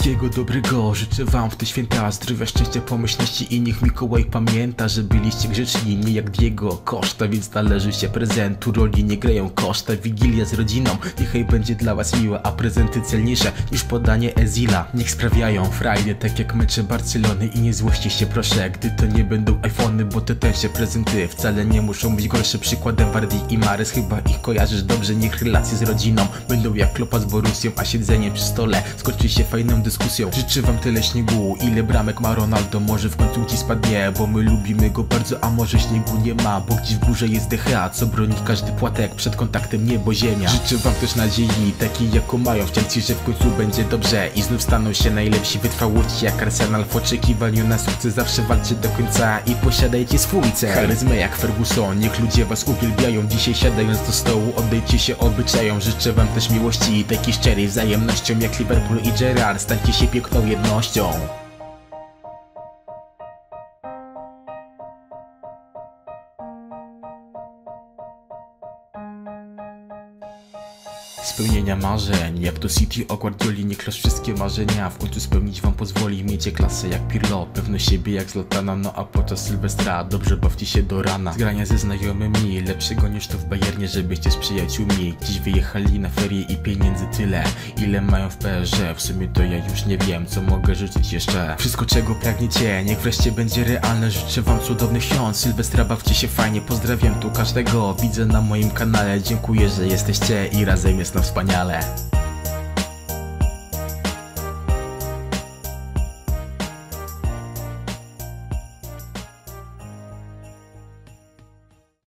Wszystkiego dobrego. Życzę wam w te święta Zdrowia, szczęścia, pomyślności i niech Mikołaj pamięta Że byliście grzeczni, nie jak Diego. Koszta Więc należy się prezentu, roli nie grają koszta Wigilia z rodziną, niechaj będzie dla was miła A prezenty celniejsze niż podanie Ezila. Niech sprawiają frajdę, tak jak mecze Barcelony. I nie złoście się proszę, gdy to nie będą iPhony Bo te tańsze prezenty wcale nie muszą być gorsze. Przykładem Wardi i Mares, chyba ich kojarzysz dobrze. Niech relacje z rodziną będą jak klopa z Borusją A siedzenie przy stole skończy się fajną dyskusją Życzę wam tyle śniegu, ile bramek ma Ronaldo. Może w końcu ci spadnie, bo my lubimy go bardzo A może śniegu nie ma, bo gdzieś w górze jest DHA Co broni każdy płatek przed kontaktem niebo-ziemia Życzę wam też nadziei, takiej jaką mają. Wcielci, że w końcu będzie dobrze I znów staną się najlepsi. Wytrwałości jak Arsenal W oczekiwaniu na sukces. Zawsze walczy do końca I posiadajcie swój cel. Charyzmę jak Ferguson, niech ludzie was uwielbiają. Dzisiaj siadając do stołu, oddajcie się obyczajom. Życzę wam też miłości takiej szczerej wzajemnością Jak Liverpool i Gerrard, stańcie się piękną jednością Spełnienia marzeń, jak to City Guardioli Nie klasz wszystkie marzenia, w końcu spełnić wam pozwoli Miejcie klasę jak Pirlo, pewno siebie jak Zlatana No a podczas Sylwestra. Dobrze bawcie się do rana. Zgrania ze znajomymi, lepszego niż to w Bayernie Żebyście z przyjaciółmi. Dziś wyjechali na ferie I pieniędzy tyle, ile mają w PR W sumie to ja już nie wiem, co mogę życzyć jeszcze. Wszystko czego pragniecie, niech wreszcie będzie realne. Życzę wam cudownych świąt, Sylwestra bawcie się fajnie. Pozdrawiam tu każdego, widzę na moim kanale. Dziękuję, że jesteście i razem jest española. Eh.